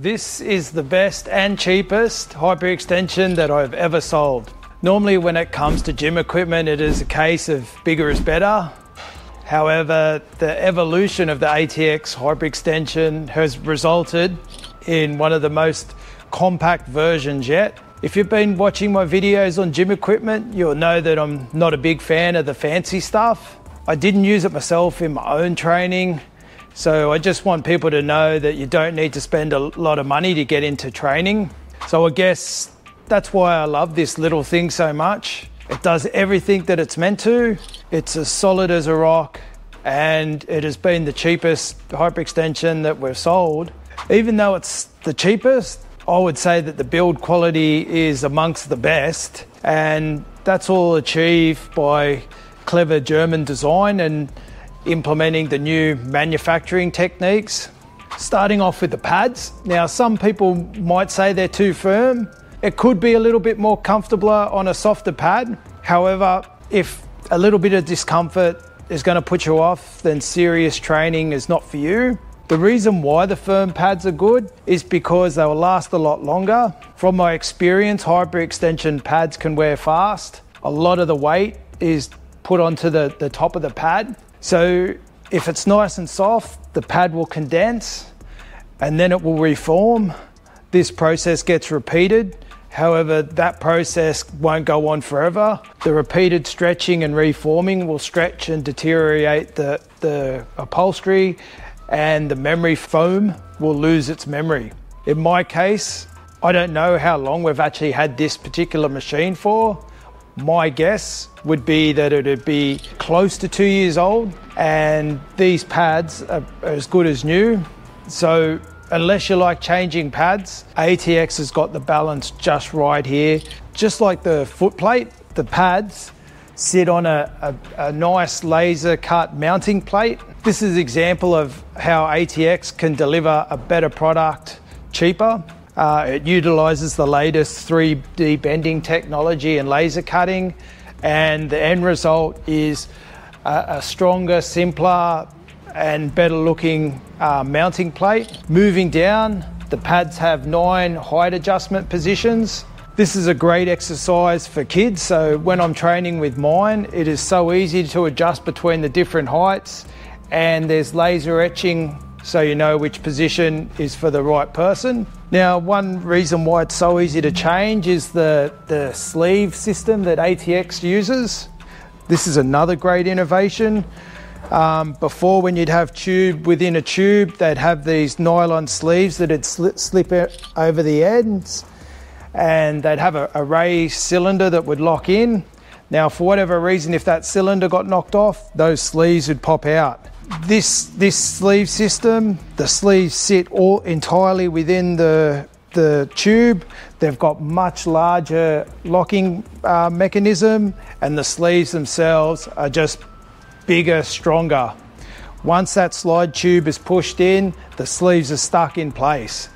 This is the best and cheapest hyperextension that I've ever sold. Normally, when it comes to gym equipment, it is a case of bigger is better. However, the evolution of the ATX hyperextension has resulted in one of the most compact versions yet. If you've been watching my videos on gym equipment, you'll know that I'm not a big fan of the fancy stuff. I didn't use it myself in my own training, so I just want people to know that you don't need to spend a lot of money to get into training. So I guess that's why I love this little thing so much. It does everything that it's meant to. It's as solid as a rock, and it has been the cheapest hyperextension that we've sold. Even though it's the cheapest, I would say that the build quality is amongst the best, and that's all achieved by clever German design and implementing the new manufacturing techniques. Starting off with the pads. Now, some people might say they're too firm. It could be a little bit more comfortable on a softer pad. However, if a little bit of discomfort is going to put you off, then serious training is not for you. The reason why the firm pads are good is because they will last a lot longer. From my experience, hyperextension pads can wear fast. A lot of the weight is put onto the, the top of the pad. So if it's nice and soft, the pad will condense and then it will reform. This process gets repeated. However, that process won't go on forever. The repeated stretching and reforming will stretch and deteriorate the, the upholstery and the memory foam will lose its memory. In my case, I don't know how long we've actually had this particular machine for. My guess would be that it'd be close to two years old, and these pads are as good as new. So, unless you like changing pads, ATX has got the balance just right here. Just like the foot plate, the pads sit on a, a, a nice laser cut mounting plate this is an example of how ATX can deliver a better product cheaper. Uh, it utilizes the latest 3D bending technology and laser cutting, and the end result is a, a stronger, simpler, and better looking uh, mounting plate. Moving down, the pads have nine height adjustment positions. This is a great exercise for kids, so when I'm training with mine, it is so easy to adjust between the different heights and there's laser etching so you know which position is for the right person. Now, one reason why it's so easy to change is the, the sleeve system that ATX uses. This is another great innovation. Um, before, when you'd have tube within a tube, they'd have these nylon sleeves that'd slip, slip over the ends, and they'd have a, a raised cylinder that would lock in. Now, for whatever reason, if that cylinder got knocked off, those sleeves would pop out this this sleeve system, the sleeves sit all entirely within the the tube. They've got much larger locking uh, mechanism, and the sleeves themselves are just bigger, stronger. Once that slide tube is pushed in, the sleeves are stuck in place.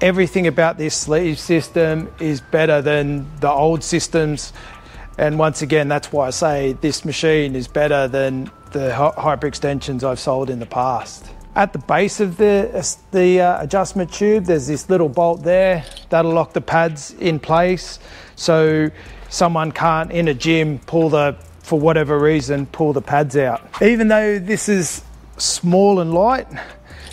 Everything about this sleeve system is better than the old systems, and once again, that's why I say this machine is better than the hyperextensions I've sold in the past. At the base of the, the uh, adjustment tube, there's this little bolt there that'll lock the pads in place so someone can't in a gym pull the, for whatever reason, pull the pads out. Even though this is small and light,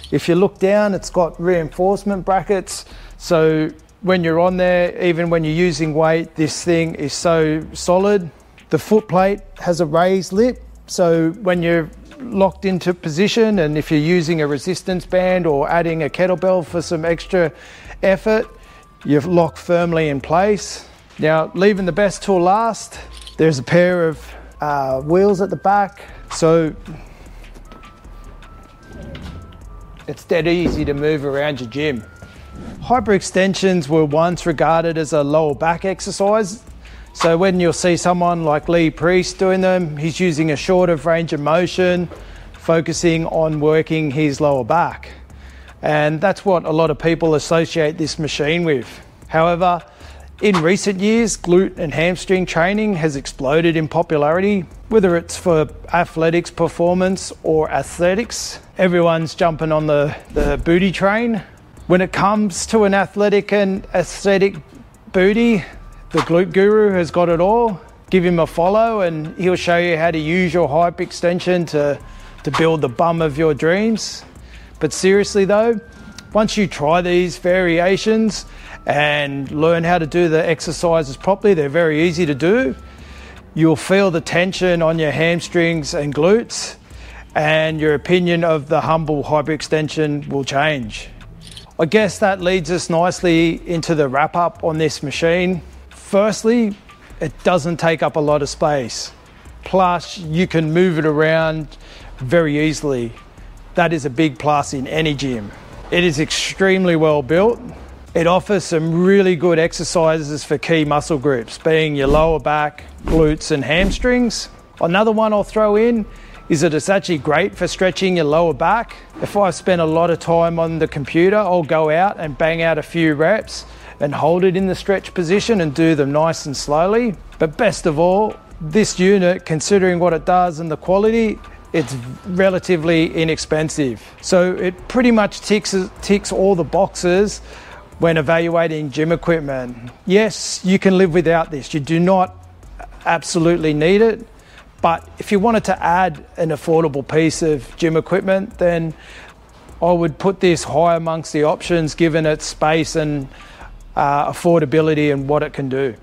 if you look down, it's got reinforcement brackets. So when you're on there, even when you're using weight, this thing is so solid. The foot plate has a raised lip so when you're locked into position and if you're using a resistance band or adding a kettlebell for some extra effort, you're locked firmly in place. Now, leaving the best tool last, there's a pair of uh, wheels at the back. So it's dead easy to move around your gym. Hyperextensions were once regarded as a lower back exercise so when you'll see someone like Lee Priest doing them, he's using a shorter range of motion, focusing on working his lower back. And that's what a lot of people associate this machine with. However, in recent years, glute and hamstring training has exploded in popularity, whether it's for athletics performance or aesthetics. Everyone's jumping on the, the booty train When it comes to an athletic and aesthetic booty, the Glute Guru has got it all. Give him a follow and he'll show you how to use your hyperextension to, to build the bum of your dreams. But seriously though, once you try these variations and learn how to do the exercises properly, they're very easy to do. You'll feel the tension on your hamstrings and glutes, and your opinion of the humble hyperextension will change. I guess that leads us nicely into the wrap up on this machine. Firstly, it doesn't take up a lot of space. Plus, you can move it around very easily. That is a big plus in any gym. It is extremely well built. It offers some really good exercises for key muscle groups, being your lower back, glutes, and hamstrings. Another one I'll throw in is that it's actually great for stretching your lower back. If I've spent a lot of time on the computer, I'll go out and bang out a few reps and hold it in the stretch position and do them nice and slowly. But best of all, this unit, considering what it does and the quality, it's relatively inexpensive. So it pretty much ticks, ticks all the boxes when evaluating gym equipment. Yes, you can live without this. You do not absolutely need it. But if you wanted to add an affordable piece of gym equipment, then I would put this high amongst the options given its space and uh, affordability and what it can do.